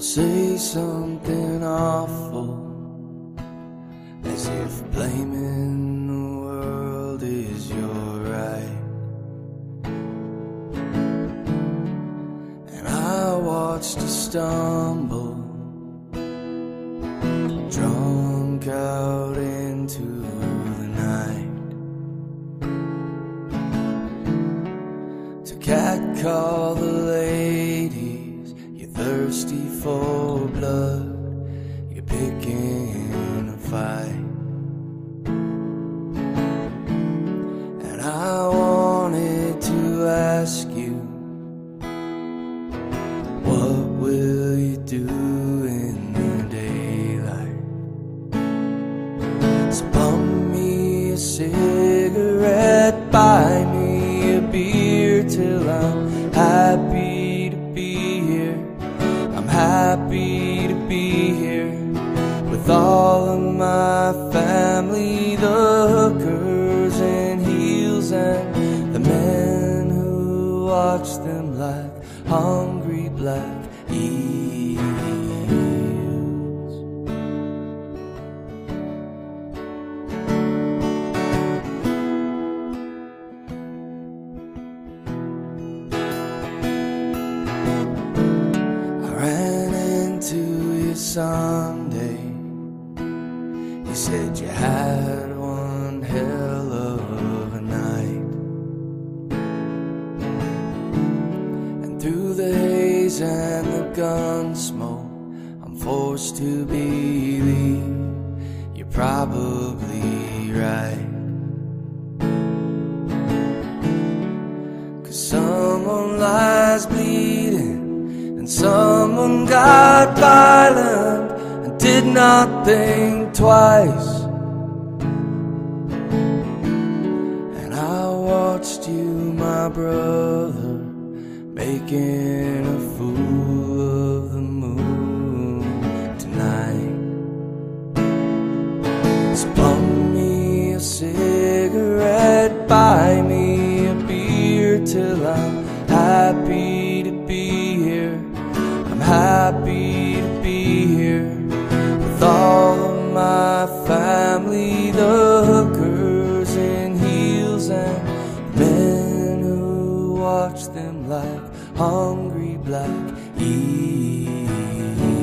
say something awful as if blaming the world is your right. And I watched you stumble, drunk out into the night. To catcall the you're thirsty for blood, you're picking happy to be here with all of my family, the hookers and heels, and the men who watch them like hungry black. Sunday. You said you had one hell of a night. And through the haze and the gun smoke, I'm forced to believe you're probably right. Cause someone lies bleeding, and someone got violent and did not think twice. And I watched you, my brother, making a fool family, the hookers in heels and men who watch them like hungry black eels.